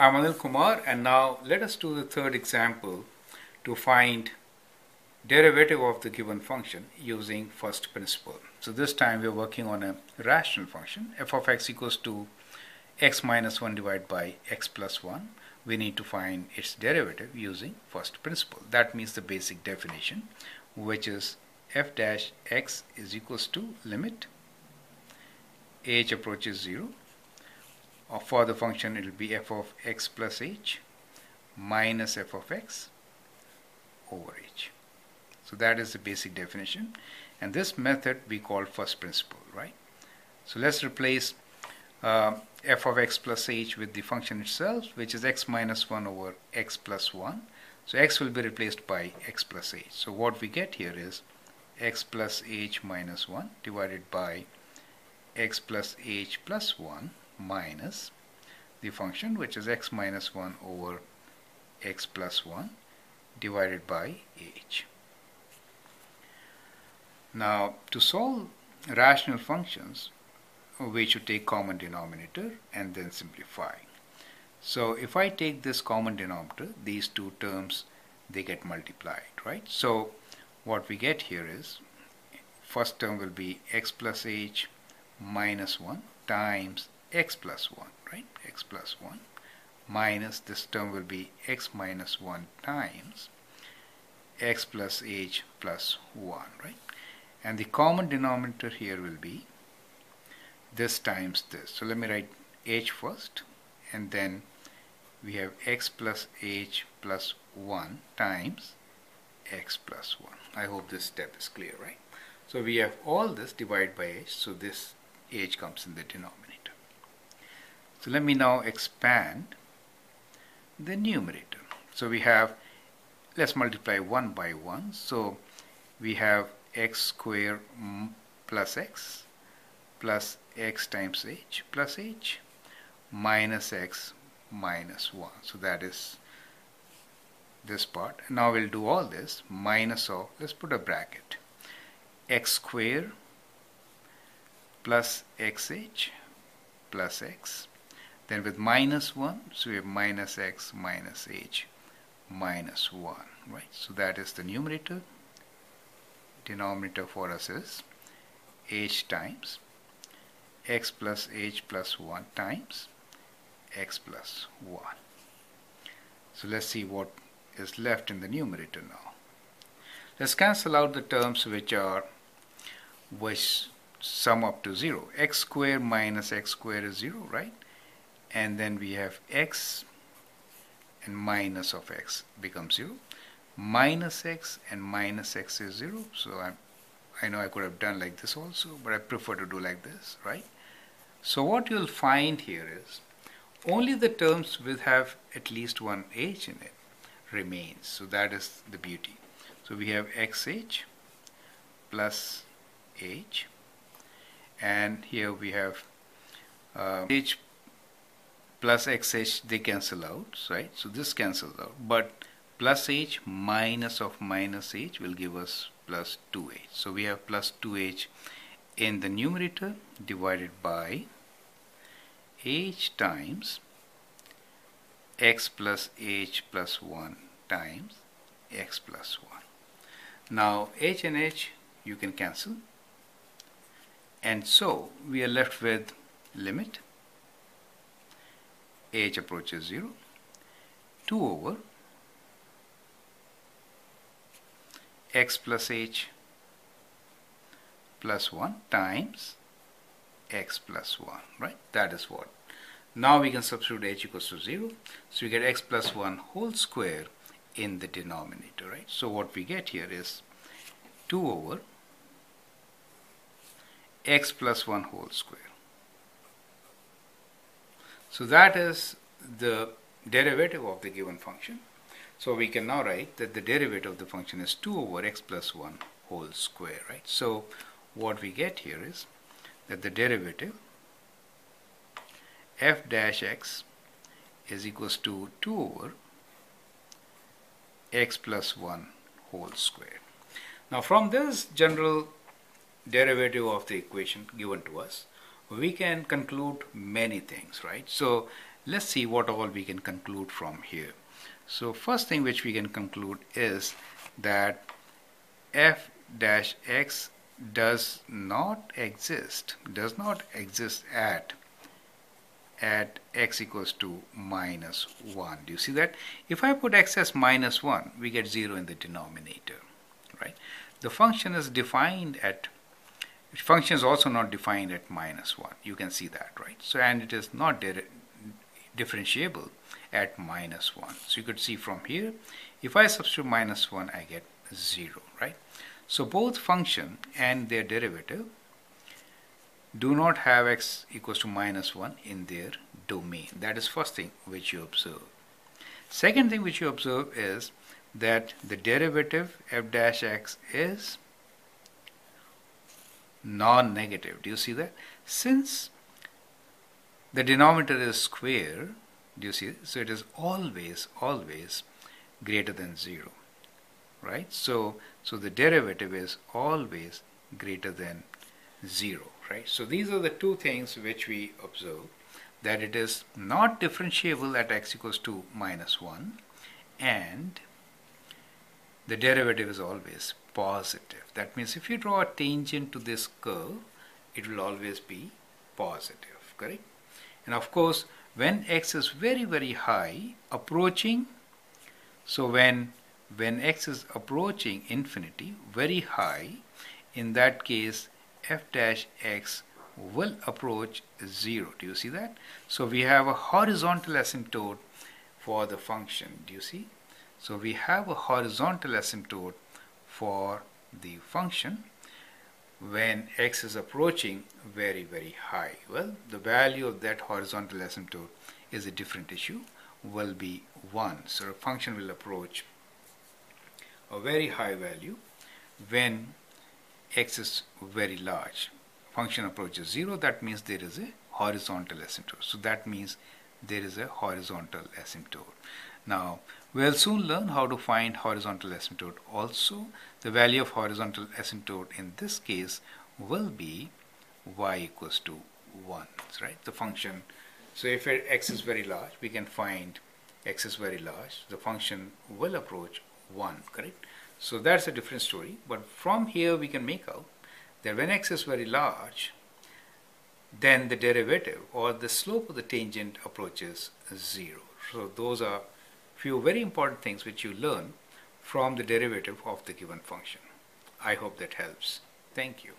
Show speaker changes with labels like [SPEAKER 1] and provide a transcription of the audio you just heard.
[SPEAKER 1] I'm Anil Kumar and now let us do the third example to find derivative of the given function using first principle. So this time we're working on a rational function f of x equals to x minus 1 divided by x plus 1. We need to find its derivative using first principle. That means the basic definition which is f dash x is equals to limit h approaches 0 or for the function it will be f of x plus h minus f of x over h. So that is the basic definition and this method we call first principle right. So let's replace uh, f of x plus h with the function itself which is x minus 1 over x plus 1. So x will be replaced by x plus h. So what we get here is x plus h minus 1 divided by x plus h plus 1 minus the function which is x minus 1 over x plus 1 divided by h. Now to solve rational functions we should take common denominator and then simplify. So if I take this common denominator these two terms they get multiplied right. So what we get here is first term will be x plus h minus 1 times x plus 1 right? X plus 1 minus this term will be x minus 1 times x plus h plus 1 right? And the common denominator here will be this times this. So let me write h first and then we have x plus h plus 1 times x plus 1 I hope this step is clear right? So we have all this divided by h so this h comes in the denominator so let me now expand the numerator. So we have let's multiply 1 by 1 so we have x square plus x plus x times h plus h minus x minus 1 so that is this part. Now we'll do all this minus of let's put a bracket. x square plus xh plus x then with minus 1 so we have minus x minus h minus 1 right? So that is the numerator. Denominator for us is h times x plus h plus 1 times x plus 1 so let's see what is left in the numerator now. Let's cancel out the terms which are which sum up to 0 x square minus x square is 0 right and then we have x and minus of x becomes 0 minus x and minus x is 0 so i I know I could have done like this also but I prefer to do like this right? So what you'll find here is only the terms will have at least one h in it remains. So that is the beauty. So we have xh plus h. And here we have uh, h plus xh they cancel out right? So this cancels out. But plus h minus of minus h will give us plus 2h so we have plus 2h in the numerator divided by h times x plus h plus 1 times x plus 1 now h and h you can cancel. And so we are left with limit h approaches 0 2 over. X plus h plus 1 times x plus 1 right? That is what. Now we can substitute h equals to 0 so we get x plus 1 whole square in the denominator right? So what we get here is 2 over x plus 1 whole square. So that is the derivative of the given function. So we can now write that the derivative of the function is 2 over x plus 1 whole square, right? So what we get here is that the derivative f dash x is equals to 2 over x plus 1 whole square. Now from this general derivative of the equation given to us, we can conclude many things, right? So let's see what all we can conclude from here. So first thing which we can conclude is that f dash x does not exist, does not exist at at x equals to minus 1. Do you see that? If I put x as minus 1, we get 0 in the denominator, right? The function is defined at, function is also not defined at minus 1. You can see that, right? So, and it is not differentiable at minus 1. So you could see from here, if I substitute minus 1, I get 0, right? So both function and their derivative do not have x equals to minus 1 in their domain. That is first thing which you observe. Second thing which you observe is that the derivative f dash x is non-negative. Do you see that? Since the denominator is square, do you see? So it is always, always greater than 0, right? So, so the derivative is always greater than 0, right? So these are the two things which we observe, that it is not differentiable at x equals to minus 1, and the derivative is always positive. That means if you draw a tangent to this curve, it will always be positive, correct? And of course, when x is very very high approaching so when when x is approaching infinity very high in that case f dash x will approach 0 do you see that so we have a horizontal asymptote for the function do you see so we have a horizontal asymptote for the function when x is approaching very very high. Well the value of that horizontal asymptote is a different issue. Will be 1 so a function will approach a very high value when x is very large. Function approaches 0 that means there is a horizontal asymptote. So that means there is a horizontal asymptote now we'll soon learn how to find horizontal asymptote. Also the value of horizontal asymptote in this case will be y equals to 1 right? The function. So if x is very large we can find x is very large. The function will approach 1 correct? So that's a different story. But from here we can make out that when x is very large then the derivative or the slope of the tangent approaches 0 so those are few very important things which you learn from the derivative of the given function. I hope that helps. Thank you.